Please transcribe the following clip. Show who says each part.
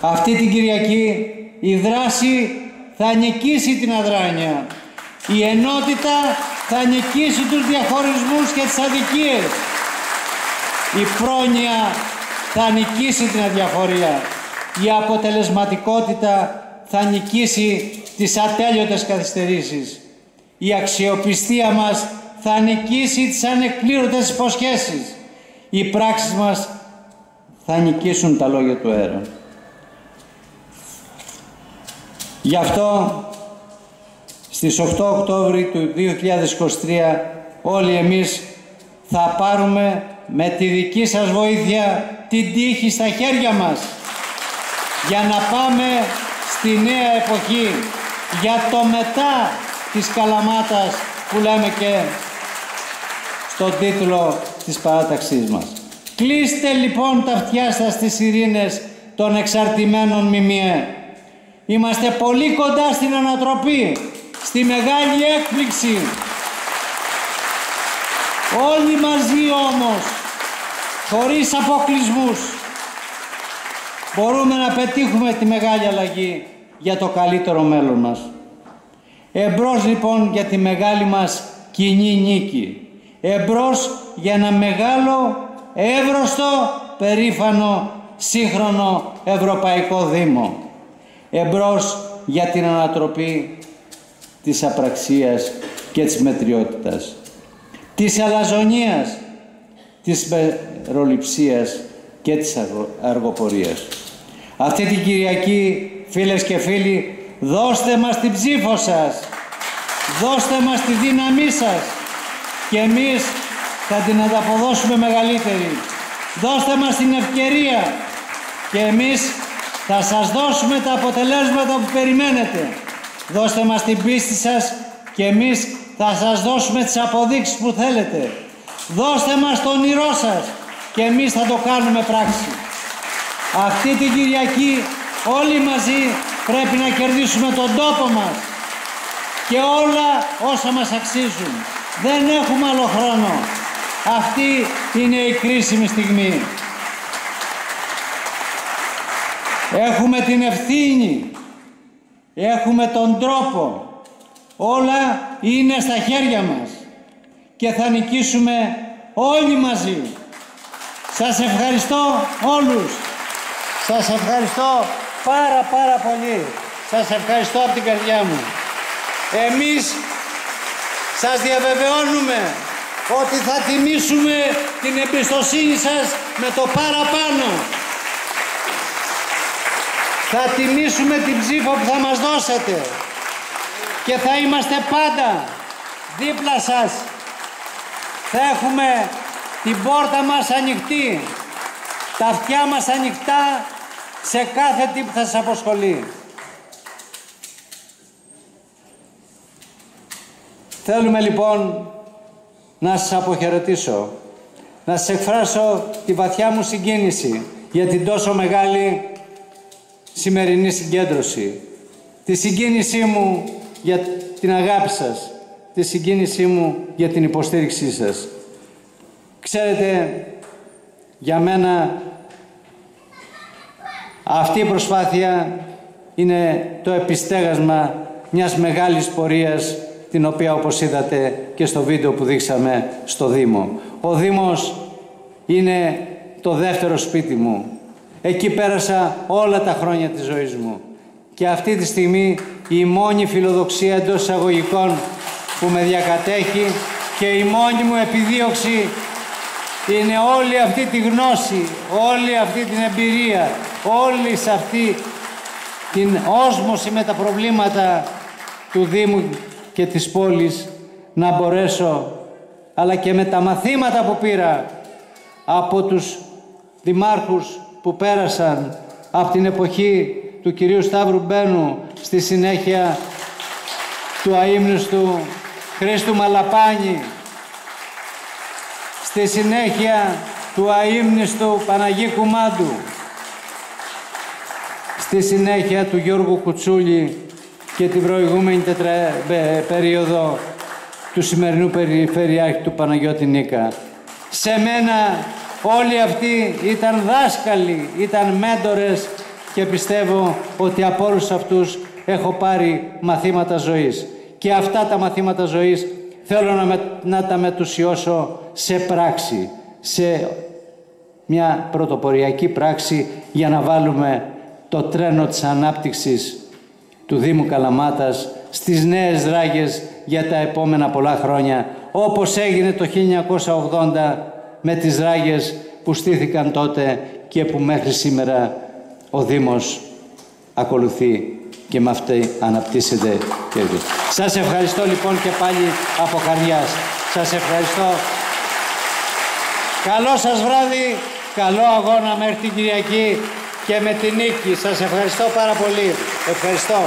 Speaker 1: Αυτή την Κυριακή η δράση θα νικήσει την αδράνεια. Η ενότητα θα νικήσει τους διαχωρισμούς και τις αδικίες. Η πρόνοια θα νικήσει την αδιαφορία. Η αποτελεσματικότητα θα νικήσει τις ατέλειωτες καθυστερήσεις. Η αξιοπιστία μας θα νικήσει τις ανεκπλήρωτες υποσχέσεις. Οι πράξεις μας θα νικήσουν τα λόγια του αέρα. Γι' αυτό στις 8 Οκτώβρη του 2023 όλοι εμείς θα πάρουμε με τη δική σας βοήθεια την τύχη στα χέρια μας για να πάμε στη νέα εποχή για το μετά της Καλαμάτας που λέμε και στον τίτλο της παράταξής μας. Κλείστε λοιπόν τα αυτιά σας στις ειρήνες των εξαρτημένων μιμιέ. Είμαστε πολύ κοντά στην ανατροπή, στη μεγάλη έκπληξη. Όλοι μαζί όμως, χωρίς αποκλεισμούς, μπορούμε να πετύχουμε τη μεγάλη αλλαγή για το καλύτερο μέλλον μας. Εμπρός λοιπόν για τη μεγάλη μας κοινή νίκη. Εμπρός για ένα μεγάλο, εύρωστο, περήφανο, σύγχρονο Ευρωπαϊκό Δήμο. Εμπρός για την ανατροπή της απραξίας και της μετριότητας. Της αλαζονίας, της μεροληψίας και της αργοπορίας. Αυτή την Κυριακή, φίλες και φίλοι, δώστε μας την ψήφο σας, δώστε μας τη δύναμή σας και εμείς θα την ανταποδώσουμε μεγαλύτερη. Δώστε μας την ευκαιρία και εμείς θα σας δώσουμε τα αποτελέσματα που περιμένετε. Δώστε μας την πίστη σας και εμείς θα σας δώσουμε τις αποδείξεις που θέλετε. Δώστε μας το όνειρό σας και εμείς θα το κάνουμε πράξη. Αυτή την Κυριακή όλοι μαζί πρέπει να κερδίσουμε τον τόπο μας και όλα όσα μας αξίζουν. Δεν έχουμε άλλο χρόνο. Αυτή είναι η κρίσιμη στιγμή. Έχουμε την ευθύνη. Έχουμε τον τρόπο. Όλα είναι στα χέρια μας. Και θα νικήσουμε όλοι μαζί. Σας ευχαριστώ όλους. Σας ευχαριστώ πάρα πάρα πολύ. Σας ευχαριστώ από την καρδιά μου. Εμείς σας διαβεβαιώνουμε ότι θα τιμήσουμε την εμπιστοσύνη σας με το παραπάνω. Θα τιμήσουμε την ψήφο που θα μας δώσετε και θα είμαστε πάντα δίπλα σας. Θα έχουμε την πόρτα μας ανοιχτή, τα αυτιά μας ανοιχτά σε κάθε τι που θα σας αποσχολεί. Θέλουμε λοιπόν να σας αποχαιρετήσω, να σας εκφράσω τη βαθιά μου συγκίνηση για την τόσο μεγάλη σημερινή συγκέντρωση. Τη συγκίνησή μου για την αγάπη σας, τη συγκίνησή μου για την υποστήριξή σας. Ξέρετε, για μένα αυτή η προσπάθεια είναι το επιστέγασμα μιας μεγάλης πορείας την οποία όπως είδατε και στο βίντεο που δείξαμε στο Δήμο. Ο Δήμος είναι το δεύτερο σπίτι μου. Εκεί πέρασα όλα τα χρόνια της ζωής μου. Και αυτή τη στιγμή η μόνη φιλοδοξία εντός εισαγωγικών που με διακατέχει και η μόνη μου επιδίωξη είναι όλη αυτή τη γνώση, όλη αυτή την εμπειρία, όλη σε αυτή την όσμωση με τα προβλήματα του Δήμου και της πόλης να μπορέσω, αλλά και με τα μαθήματα που πήρα από τους δημάρχους που πέρασαν από την εποχή του κυρίου Σταύρου Μπένου στη συνέχεια του αείμνηστου Χρήστου Μαλαπάνη στη συνέχεια του αείμνηστου Παναγί Κουμάντου στη συνέχεια του Γιώργου Κουτσούλη και την προηγούμενη τετρα... περίοδο του σημερινού περιφερειάρχη του Παναγιώτη Νίκα. Σε μένα όλοι αυτοί ήταν δάσκαλοι, ήταν μέντορες και πιστεύω ότι από όλους αυτούς έχω πάρει μαθήματα ζωής. Και αυτά τα μαθήματα ζωής θέλω να, με, να τα μετουσιώσω σε πράξη, σε μια πρωτοποριακή πράξη για να βάλουμε το τρένο της ανάπτυξης του Δήμου Καλαμάτας στις νέες δράγες για τα επόμενα πολλά χρόνια, όπως έγινε το 1980 με τις δράγες που στήθηκαν τότε και που μέχρι σήμερα ο Δήμος ακολουθεί και με αυτή αναπτύσσεται και Σας ευχαριστώ λοιπόν και πάλι από καρδιάς. Σας ευχαριστώ. Καλό σας βράδυ, καλό αγώνα μέχρι την Κυριακή και με την νίκη. Σας ευχαριστώ πάρα πολύ. Ευχαριστώ.